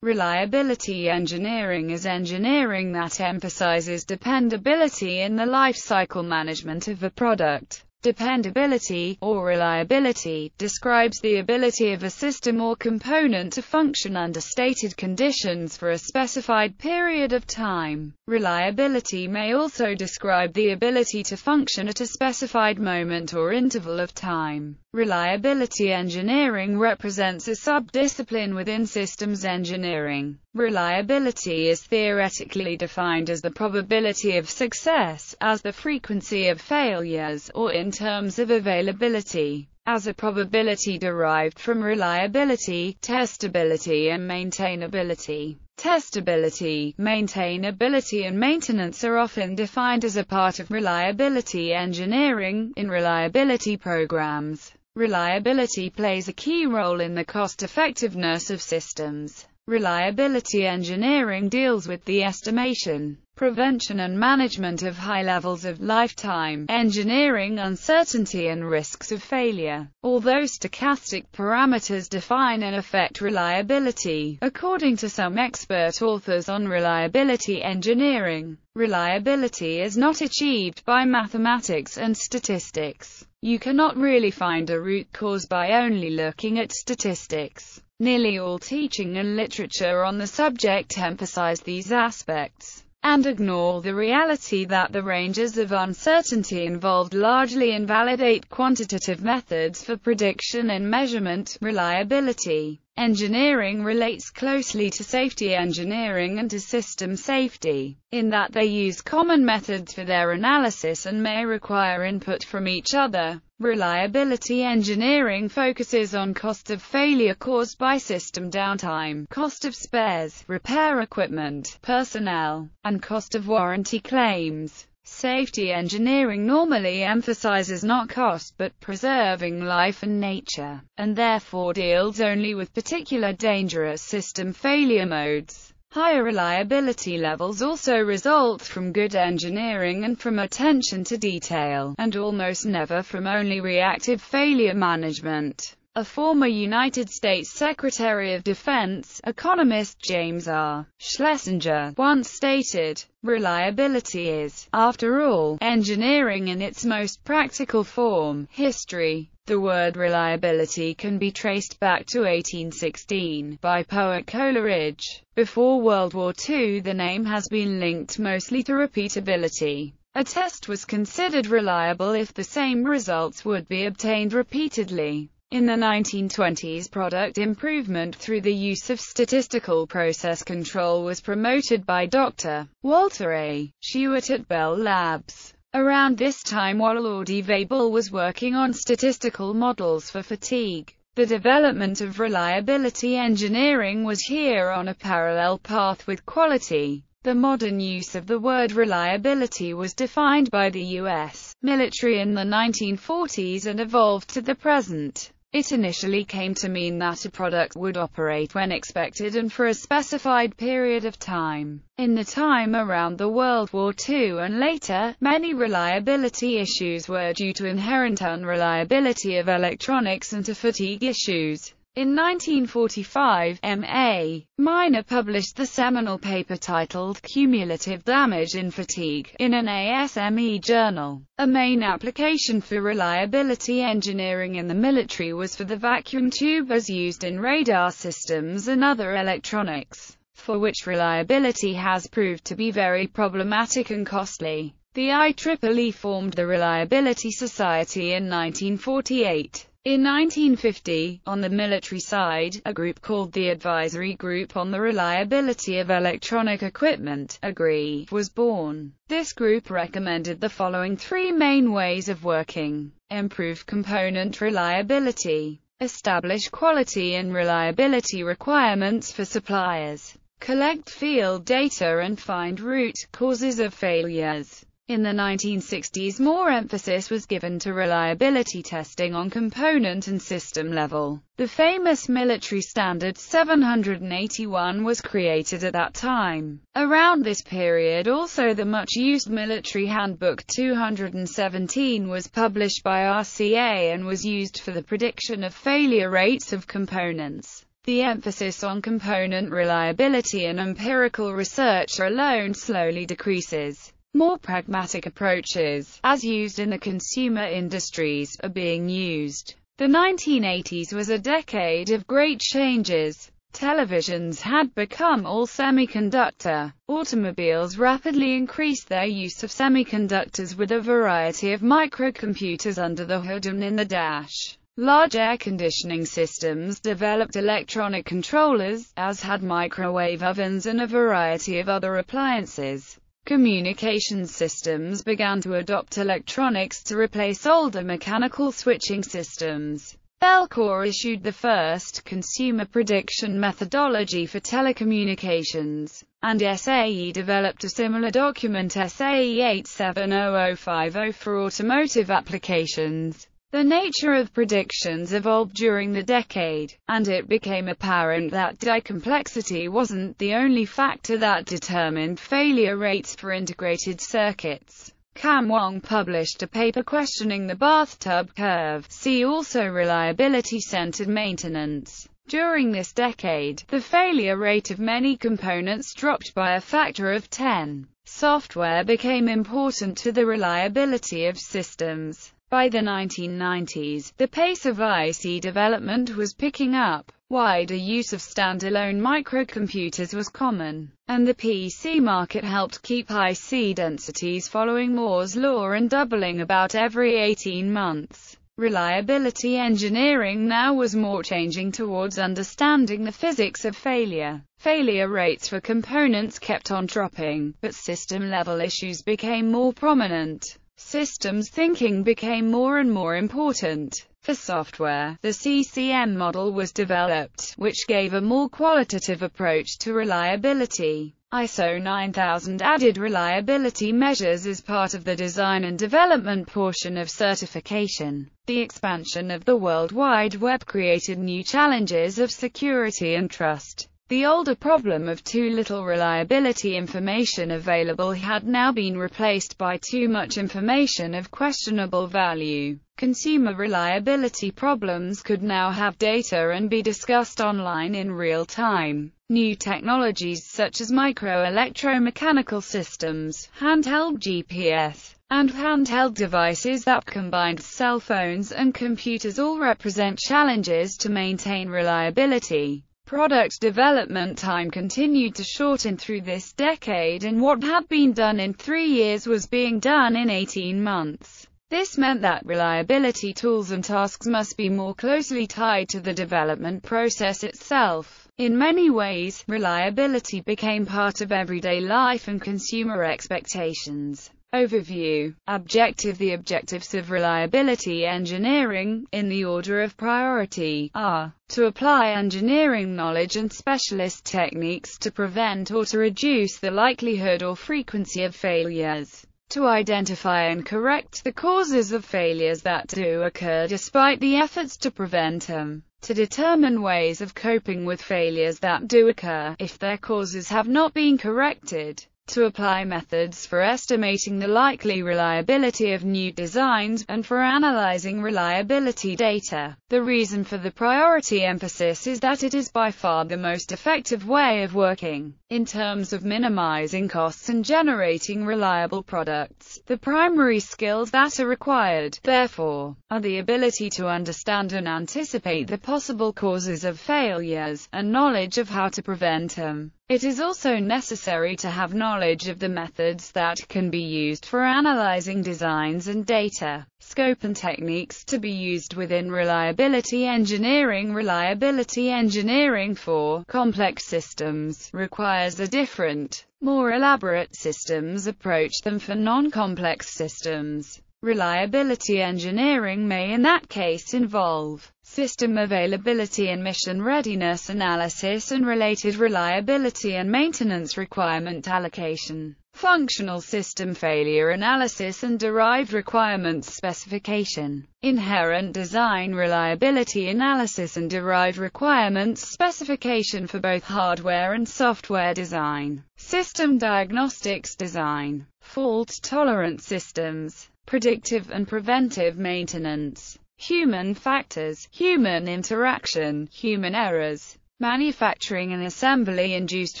Reliability engineering is engineering that emphasizes dependability in the life cycle management of a product. Dependability, or reliability, describes the ability of a system or component to function under stated conditions for a specified period of time. Reliability may also describe the ability to function at a specified moment or interval of time. Reliability engineering represents a subdiscipline within systems engineering. Reliability is theoretically defined as the probability of success, as the frequency of failures, or in terms of availability as a probability derived from reliability, testability and maintainability. Testability, maintainability and maintenance are often defined as a part of reliability engineering, in reliability programs. Reliability plays a key role in the cost-effectiveness of systems. Reliability engineering deals with the estimation, prevention and management of high levels of lifetime engineering uncertainty and risks of failure. Although stochastic parameters define and affect reliability, according to some expert authors on reliability engineering, reliability is not achieved by mathematics and statistics. You cannot really find a root cause by only looking at statistics. Nearly all teaching and literature on the subject emphasize these aspects, and ignore the reality that the ranges of uncertainty involved largely invalidate quantitative methods for prediction and measurement. Reliability engineering relates closely to safety engineering and to system safety, in that they use common methods for their analysis and may require input from each other. Reliability engineering focuses on cost of failure caused by system downtime, cost of spares, repair equipment, personnel, and cost of warranty claims. Safety engineering normally emphasizes not cost but preserving life and nature, and therefore deals only with particular dangerous system failure modes. Higher reliability levels also result from good engineering and from attention to detail, and almost never from only reactive failure management. A former United States Secretary of Defense, economist James R. Schlesinger, once stated, reliability is, after all, engineering in its most practical form. History the word reliability can be traced back to 1816, by poet Coleridge. Before World War II the name has been linked mostly to repeatability. A test was considered reliable if the same results would be obtained repeatedly. In the 1920s product improvement through the use of statistical process control was promoted by Dr. Walter A. Shewhart at Bell Labs. Around this time Waloddi Weibull was working on statistical models for fatigue. The development of reliability engineering was here on a parallel path with quality. The modern use of the word reliability was defined by the U.S. military in the 1940s and evolved to the present. It initially came to mean that a product would operate when expected and for a specified period of time. In the time around the World War II and later, many reliability issues were due to inherent unreliability of electronics and to fatigue issues. In 1945, M.A. Miner published the seminal paper titled Cumulative Damage in Fatigue, in an ASME journal. A main application for reliability engineering in the military was for the vacuum tubers used in radar systems and other electronics, for which reliability has proved to be very problematic and costly. The IEEE formed the Reliability Society in 1948. In 1950, on the military side, a group called the Advisory Group on the Reliability of Electronic Equipment AGREE, was born. This group recommended the following three main ways of working. Improve component reliability. Establish quality and reliability requirements for suppliers. Collect field data and find root causes of failures. In the 1960s more emphasis was given to reliability testing on component and system level. The famous military standard 781 was created at that time. Around this period also the much-used military handbook 217 was published by RCA and was used for the prediction of failure rates of components. The emphasis on component reliability and empirical research alone slowly decreases. More pragmatic approaches, as used in the consumer industries, are being used. The 1980s was a decade of great changes. Televisions had become all semiconductor. Automobiles rapidly increased their use of semiconductors with a variety of microcomputers under the hood and in the dash. Large air conditioning systems developed electronic controllers, as had microwave ovens and a variety of other appliances. Communications systems began to adopt electronics to replace older mechanical switching systems. Bellcore issued the first consumer prediction methodology for telecommunications, and SAE developed a similar document SAE 870050 for automotive applications. The nature of predictions evolved during the decade, and it became apparent that die complexity wasn't the only factor that determined failure rates for integrated circuits. Kam Wong published a paper questioning the bathtub curve. See also reliability-centered maintenance. During this decade, the failure rate of many components dropped by a factor of 10. Software became important to the reliability of systems. By the 1990s, the pace of IC development was picking up. Wider use of standalone microcomputers was common, and the PC market helped keep IC densities following Moore's law and doubling about every 18 months. Reliability engineering now was more changing towards understanding the physics of failure. Failure rates for components kept on dropping, but system-level issues became more prominent. Systems thinking became more and more important. For software, the CMM model was developed, which gave a more qualitative approach to reliability. ISO 9000 added reliability measures as part of the design and development portion of certification. The expansion of the World Wide Web created new challenges of security and trust. The older problem of too little reliability information available had now been replaced by too much information of questionable value. Consumer reliability problems could now have data and be discussed online in real time. New technologies such as micro-electromechanical systems, handheld GPS, and handheld devices that combined cell phones and computers all represent challenges to maintain reliability. Product development time continued to shorten through this decade and what had been done in three years was being done in 18 months. This meant that reliability tools and tasks must be more closely tied to the development process itself. In many ways, reliability became part of everyday life and consumer expectations. Overview. Objective The objectives of reliability engineering, in the order of priority, are to apply engineering knowledge and specialist techniques to prevent or to reduce the likelihood or frequency of failures, to identify and correct the causes of failures that do occur despite the efforts to prevent them, to determine ways of coping with failures that do occur, if their causes have not been corrected, to apply methods for estimating the likely reliability of new designs, and for analyzing reliability data. The reason for the priority emphasis is that it is by far the most effective way of working. In terms of minimizing costs and generating reliable products, the primary skills that are required, therefore, are the ability to understand and anticipate the possible causes of failures, and knowledge of how to prevent them. It is also necessary to have knowledge of the methods that can be used for analyzing designs and data, scope and techniques to be used within reliability engineering. Reliability engineering for complex systems requires a different, more elaborate systems approach than for non-complex systems. Reliability engineering may in that case involve system availability and mission readiness analysis and related reliability and maintenance requirement allocation, functional system failure analysis and derived requirements specification, inherent design reliability analysis and derived requirements specification for both hardware and software design, system diagnostics design, fault-tolerant systems, predictive and preventive maintenance, human factors, human interaction, human errors, manufacturing and assembly-induced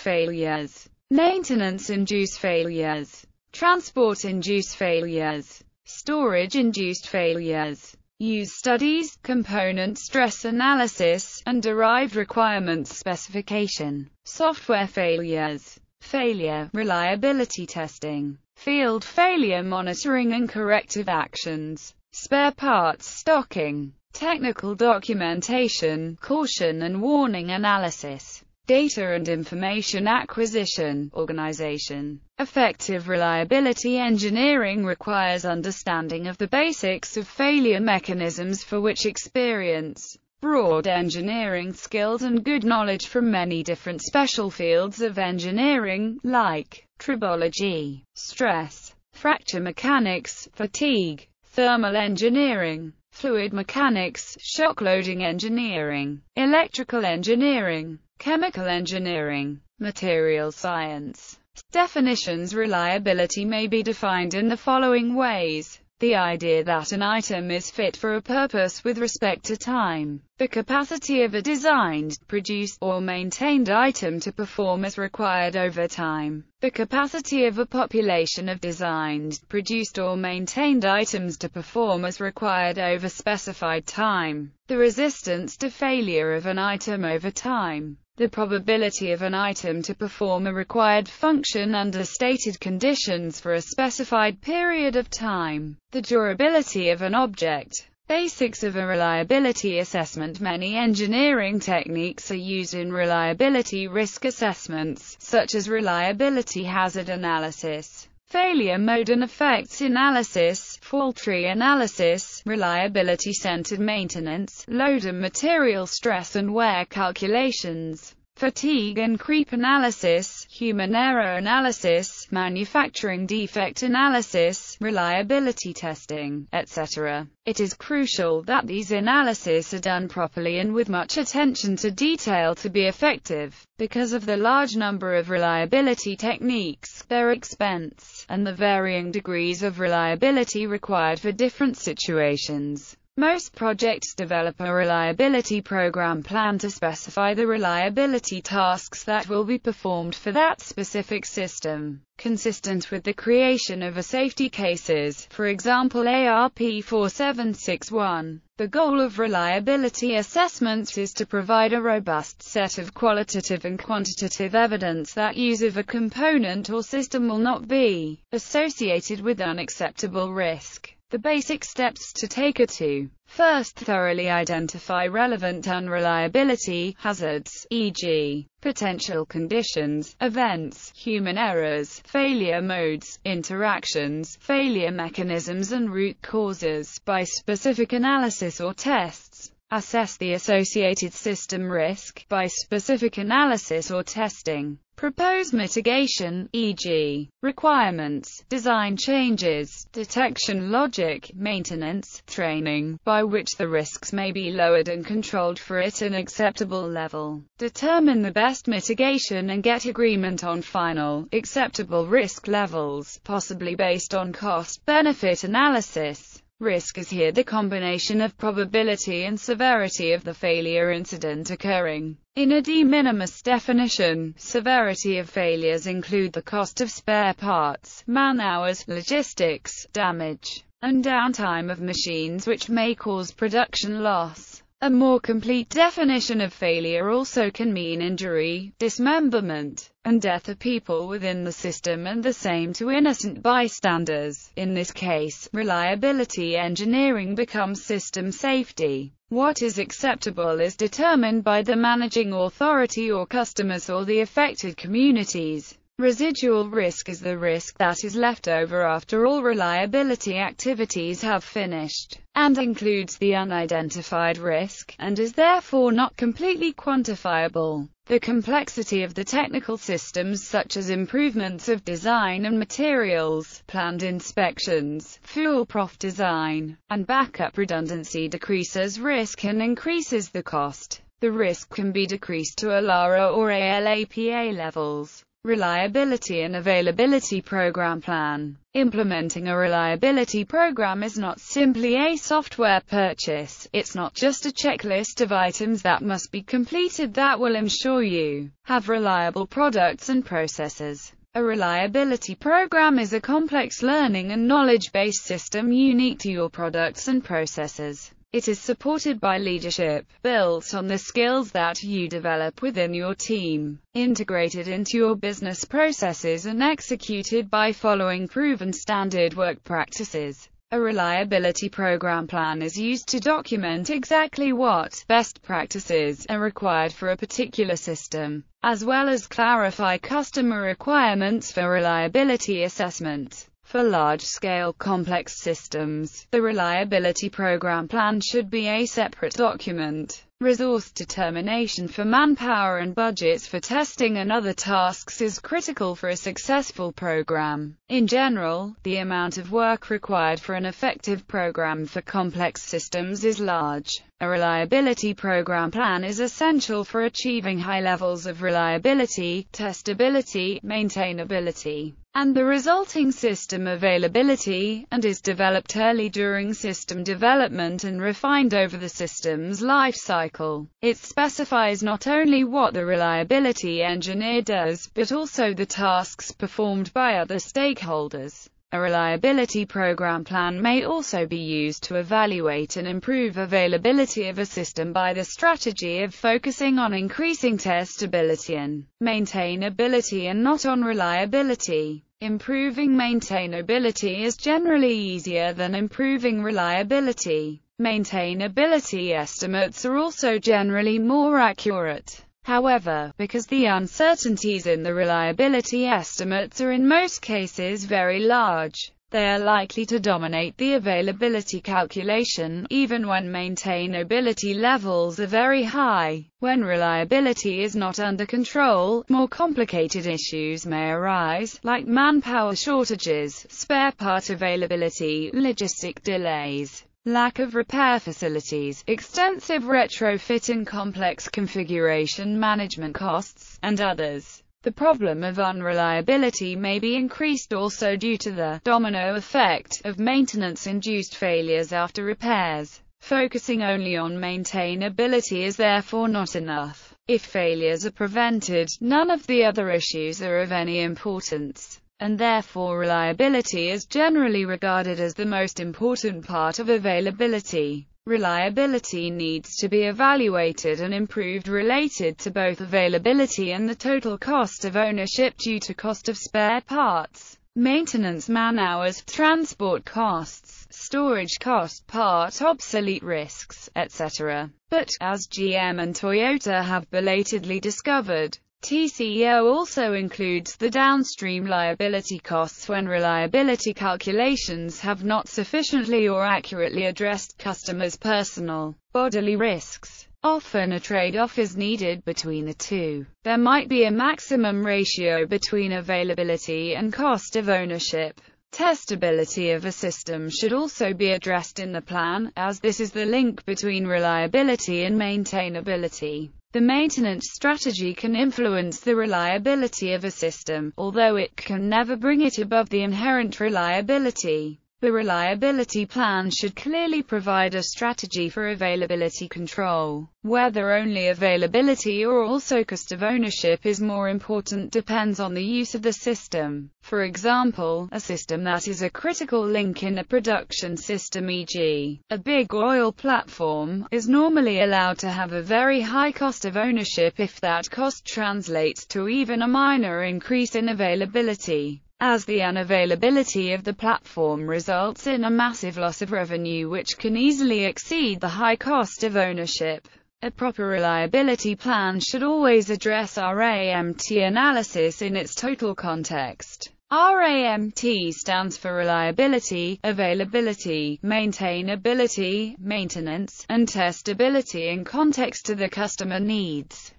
failures, maintenance-induced failures, transport-induced failures, storage-induced failures, use studies, component stress analysis, and derived requirements specification, software failures, failure, reliability testing, field failure monitoring and corrective actions, spare parts stocking, technical documentation, caution and warning analysis, data and information acquisition, organization. Effective reliability engineering requires understanding of the basics of failure mechanisms for which experience, broad engineering skills and good knowledge from many different special fields of engineering, like tribology, stress, fracture mechanics, fatigue, thermal engineering, fluid mechanics, shock loading engineering, electrical engineering, chemical engineering, material science. Definitions Reliability may be defined in the following ways. The idea that an item is fit for a purpose with respect to time. The capacity of a designed, produced, or maintained item to perform as required over time. The capacity of a population of designed, produced or maintained items to perform as required over specified time. The resistance to failure of an item over time the probability of an item to perform a required function under stated conditions for a specified period of time, the durability of an object, Basics of a reliability assessment. Many engineering techniques are used in reliability risk assessments, such as reliability hazard analysis, failure mode and effects analysis, fault tree analysis, reliability-centered maintenance, load and material stress and wear calculations, fatigue and creep analysis, human error analysis, manufacturing defect analysis, reliability testing, etc. It is crucial that these analyses are done properly and with much attention to detail to be effective. Because of the large number of reliability techniques, their expense, and the varying degrees of reliability required for different situations. Most projects develop a reliability program plan to specify the reliability tasks that will be performed for that specific system, consistent with the creation of a safety cases, for example ARP 4761. The goal of reliability assessments is to provide a robust set of qualitative and quantitative evidence that use of a component or system will not be associated with unacceptable risk. The basic steps to take are to First thoroughly identify relevant unreliability hazards, e.g., potential conditions, events, human errors, failure modes, interactions, failure mechanisms and root causes, by specific analysis or tests. Assess the associated system risk, by specific analysis or testing. Propose mitigation, e.g., requirements, design changes, detection logic, maintenance, training, by which the risks may be lowered and controlled for at an acceptable level. Determine the best mitigation and get agreement on final, acceptable risk levels, possibly based on cost-benefit analysis. Risk is here the combination of probability and severity of the failure incident occurring. In a de minimis definition, severity of failures include the cost of spare parts, man-hours, logistics, damage, and downtime of machines which may cause production loss. A more complete definition of failure also can mean injury, dismemberment, and death of people within the system and the same to innocent bystanders. In this case, reliability engineering becomes system safety. What is acceptable is determined by the managing authority or customers or the affected communities. Residual risk is the risk that is left over after all reliability activities have finished, and includes the unidentified risk, and is therefore not completely quantifiable. The complexity of the technical systems such as improvements of design and materials, planned inspections, fool-proof design, and backup redundancy decreases risk and increases the cost. The risk can be decreased to ALARA or ALAPA levels Reliability and Availability Program Plan Implementing a reliability program is not simply a software purchase, it's not just a checklist of items that must be completed that will ensure you have reliable products and processes. A reliability program is a complex learning and knowledge-based system unique to your products and processes. It is supported by leadership, built on the skills that you develop within your team, integrated into your business processes and executed by following proven standard work practices. A reliability program plan is used to document exactly what best practices are required for a particular system, as well as clarify customer requirements for reliability assessment. For large-scale complex systems, the reliability program plan should be a separate document. Resource determination for manpower and budgets for testing and other tasks is critical for a successful program. In general, the amount of work required for an effective program for complex systems is large. A reliability program plan is essential for achieving high levels of reliability, testability, maintainability, and the resulting system availability, and is developed early during system development and refined over the system's life cycle. It specifies not only what the reliability engineer does, but also the tasks performed by other stakeholders. A reliability program plan may also be used to evaluate and improve availability of a system by the strategy of focusing on increasing testability and maintainability and not on reliability. Improving maintainability is generally easier than improving reliability. Maintainability estimates are also generally more accurate. However, because the uncertainties in the reliability estimates are in most cases very large, they are likely to dominate the availability calculation, even when maintainability levels are very high. When reliability is not under control, more complicated issues may arise, like manpower shortages, spare part availability, logistic delays, lack of repair facilities, extensive retrofit and complex configuration management costs, and others. The problem of unreliability may be increased also due to the domino effect of maintenance-induced failures after repairs. Focusing only on maintainability is therefore not enough. If failures are prevented, none of the other issues are of any importance and therefore reliability is generally regarded as the most important part of availability. Reliability needs to be evaluated and improved related to both availability and the total cost of ownership due to cost of spare parts, maintenance man-hours, transport costs, storage cost, part obsolete risks, etc. But, as GM and Toyota have belatedly discovered, TCO also includes the downstream liability costs when reliability calculations have not sufficiently or accurately addressed customers' personal, bodily risks. Often a trade-off is needed between the two. There might be a maximum ratio between availability and cost of ownership. Testability of a system should also be addressed in the plan, as this is the link between reliability and maintainability. The maintenance strategy can influence the reliability of a system, although it can never bring it above the inherent reliability. The reliability plan should clearly provide a strategy for availability control. Whether only availability or also cost of ownership is more important depends on the use of the system. For example, a system that is a critical link in a production system e.g., a big oil platform, is normally allowed to have a very high cost of ownership if that cost translates to even a minor increase in availability as the unavailability of the platform results in a massive loss of revenue which can easily exceed the high cost of ownership. A proper reliability plan should always address RAMT analysis in its total context. RAMT stands for reliability, availability, maintainability, maintenance, and testability in context to the customer needs.